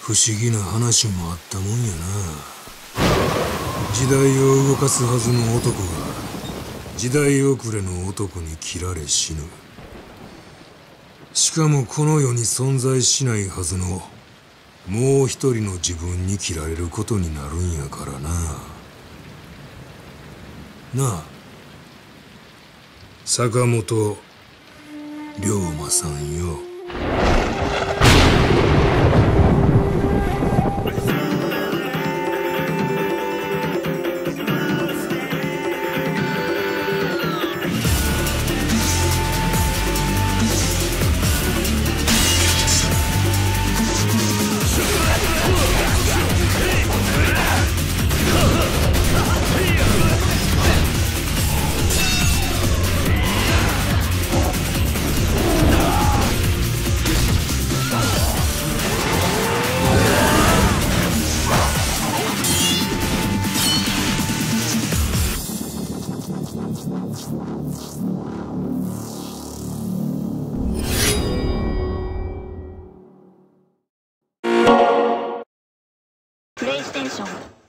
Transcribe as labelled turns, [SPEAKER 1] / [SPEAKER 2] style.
[SPEAKER 1] 不思議な話もあったもんやな。時代を動かすはずの男が時代遅れの男に切られ死ぬ。しかもこの世に存在しないはずのもう一人の自分に切られることになるんやからな。なあ。坂本龍馬さんよ。プレイステーション。